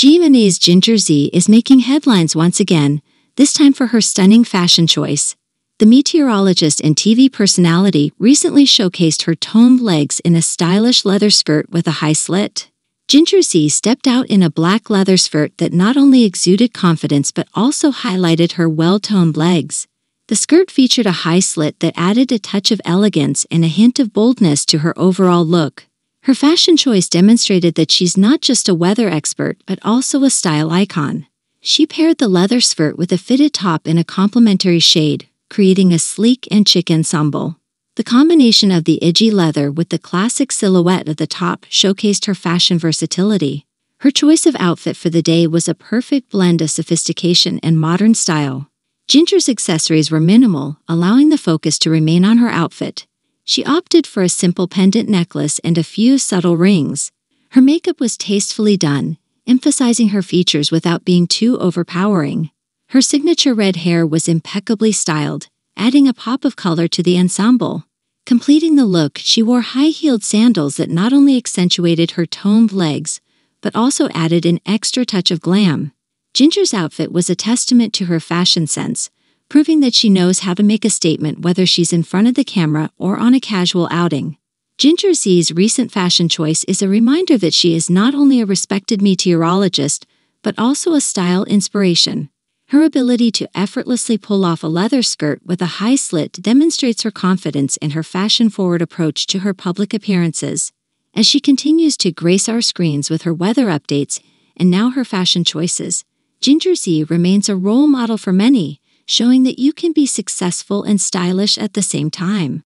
GMA's Ginger Zee is making headlines once again, this time for her stunning fashion choice. The meteorologist and TV personality recently showcased her toned legs in a stylish leather skirt with a high slit. Ginger Zee stepped out in a black leather skirt that not only exuded confidence but also highlighted her well-toned legs. The skirt featured a high slit that added a touch of elegance and a hint of boldness to her overall look. Her fashion choice demonstrated that she's not just a weather expert but also a style icon. She paired the leather skirt with a fitted top in a complementary shade, creating a sleek and chic ensemble. The combination of the edgy leather with the classic silhouette of the top showcased her fashion versatility. Her choice of outfit for the day was a perfect blend of sophistication and modern style. Ginger's accessories were minimal, allowing the focus to remain on her outfit. She opted for a simple pendant necklace and a few subtle rings. Her makeup was tastefully done, emphasizing her features without being too overpowering. Her signature red hair was impeccably styled, adding a pop of color to the ensemble. Completing the look, she wore high-heeled sandals that not only accentuated her toned legs, but also added an extra touch of glam. Ginger's outfit was a testament to her fashion sense, proving that she knows how to make a statement whether she's in front of the camera or on a casual outing. Ginger Zee's recent fashion choice is a reminder that she is not only a respected meteorologist, but also a style inspiration. Her ability to effortlessly pull off a leather skirt with a high slit demonstrates her confidence in her fashion-forward approach to her public appearances. As she continues to grace our screens with her weather updates and now her fashion choices, Ginger Zee remains a role model for many, showing that you can be successful and stylish at the same time.